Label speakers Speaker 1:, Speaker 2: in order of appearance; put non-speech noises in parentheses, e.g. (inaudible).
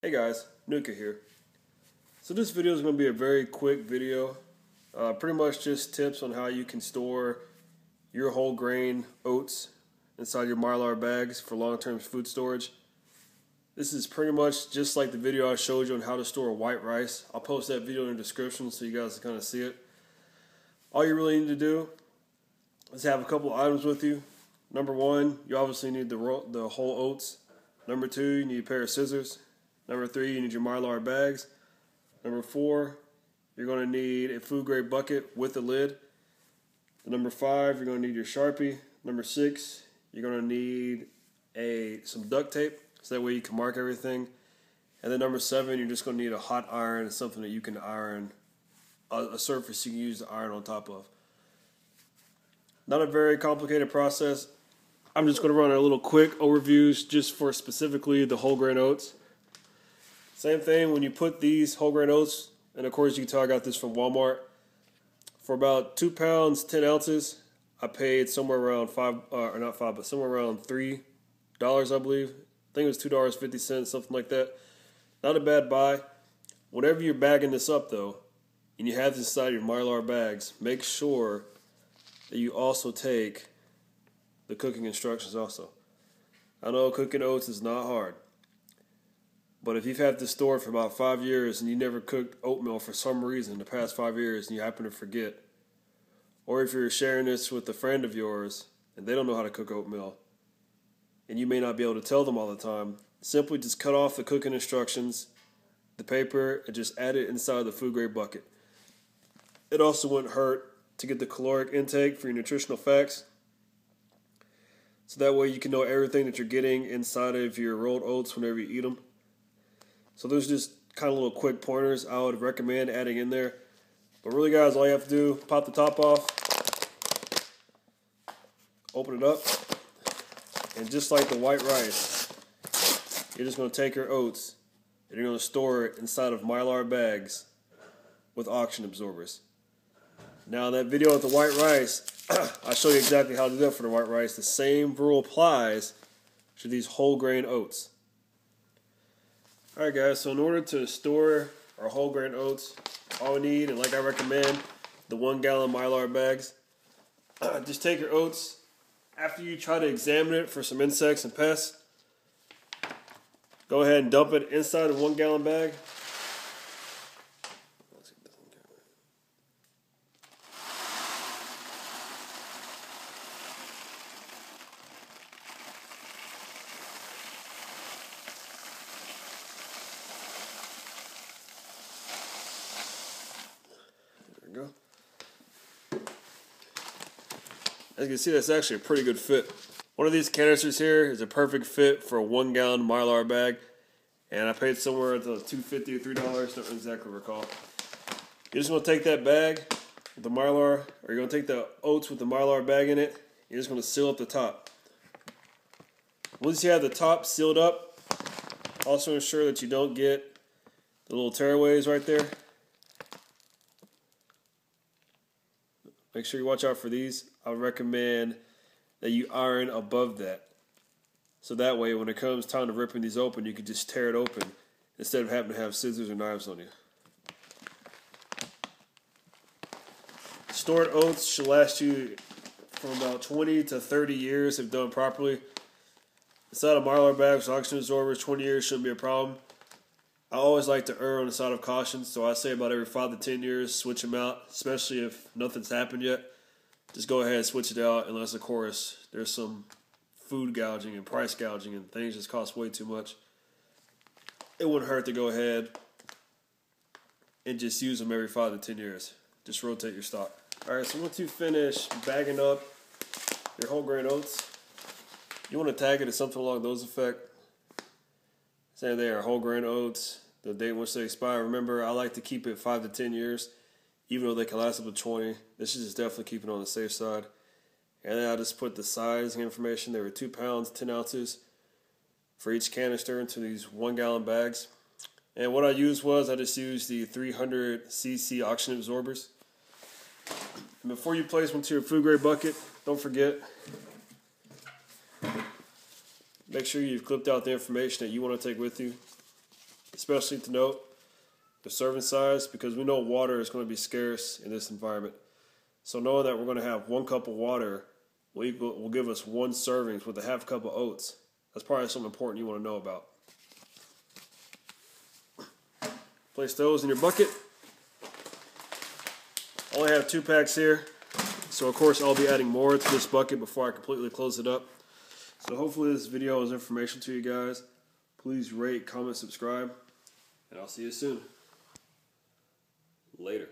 Speaker 1: Hey guys, Nuka here. So this video is going to be a very quick video. Uh, pretty much just tips on how you can store your whole grain oats inside your Mylar bags for long-term food storage. This is pretty much just like the video I showed you on how to store white rice. I'll post that video in the description so you guys can kind of see it. All you really need to do is have a couple items with you. Number one, you obviously need the, the whole oats. Number two, you need a pair of scissors. Number three, you need your mylar bags. Number four, you're going to need a food grade bucket with a lid. Number five, you're going to need your Sharpie. Number six, you're going to need a some duct tape so that way you can mark everything. And then number seven, you're just going to need a hot iron, something that you can iron, a, a surface you can use the iron on top of. Not a very complicated process. I'm just going to run a little quick overviews just for specifically the whole grain oats. Same thing when you put these whole grain oats, and of course you can tell I got this from Walmart. For about two pounds, ten ounces, I paid somewhere around five, uh, or not five, but somewhere around three dollars, I believe. I think it was two dollars fifty cents, something like that. Not a bad buy. Whenever you're bagging this up, though, and you have this inside your mylar bags, make sure that you also take the cooking instructions. Also, I know cooking oats is not hard. But if you've had this store for about five years and you never cooked oatmeal for some reason in the past five years and you happen to forget, or if you're sharing this with a friend of yours and they don't know how to cook oatmeal, and you may not be able to tell them all the time, simply just cut off the cooking instructions, the paper, and just add it inside the food grade bucket. It also wouldn't hurt to get the caloric intake for your nutritional facts. So that way you can know everything that you're getting inside of your rolled oats whenever you eat them. So those are just kind of little quick pointers I would recommend adding in there. But really guys, all you have to do, pop the top off, open it up, and just like the white rice, you're just going to take your oats and you're going to store it inside of Mylar bags with oxygen absorbers. Now that video with the white rice, (clears throat) I'll show you exactly how to do it for the white rice. The same rule applies to these whole grain oats. Alright guys, so in order to store our whole grain oats, all we need, and like I recommend, the one gallon Mylar bags. (clears throat) Just take your oats, after you try to examine it for some insects and pests, go ahead and dump it inside a one gallon bag. we go. As you can see, that's actually a pretty good fit. One of these canisters here is a perfect fit for a one gallon Mylar bag. And I paid somewhere at the 250 or $3, don't exactly recall. You're just to take that bag with the Mylar, or you're going to take the oats with the Mylar bag in it. You're just going to seal up the top. Once you have the top sealed up, also ensure that you don't get the little tearaways right there. Make sure you watch out for these. I recommend that you iron above that. So that way, when it comes time to ripping these open, you can just tear it open instead of having to have scissors or knives on you. Stored oats should last you from about 20 to 30 years if done properly. Inside of Mylar bags with oxygen absorbers, 20 years shouldn't be a problem. I always like to err on the side of caution, so I say about every five to ten years, switch them out, especially if nothing's happened yet. Just go ahead and switch it out, unless, of course, there's some food gouging and price gouging and things just cost way too much. It wouldn't hurt to go ahead and just use them every five to ten years. Just rotate your stock. All right, so once you finish bagging up your whole grain oats, you want to tag it as something along those effect same are whole grain oats, the date which they expire. Remember, I like to keep it 5 to 10 years, even though they can last up to 20. This is just definitely keeping on the safe side. And then I just put the sizing information. There were 2 pounds, 10 ounces for each canister into these 1 gallon bags. And what I used was I just used the 300 cc oxygen absorbers. And before you place them to your food grade bucket, don't forget Make sure you've clipped out the information that you want to take with you. especially to note the serving size because we know water is going to be scarce in this environment. So knowing that we're going to have one cup of water will, equal, will give us one servings with a half cup of oats. That's probably something important you want to know about. Place those in your bucket. I only have two packs here. So of course I'll be adding more to this bucket before I completely close it up. So hopefully this video is information to you guys. Please rate, comment, subscribe, and I'll see you soon. Later.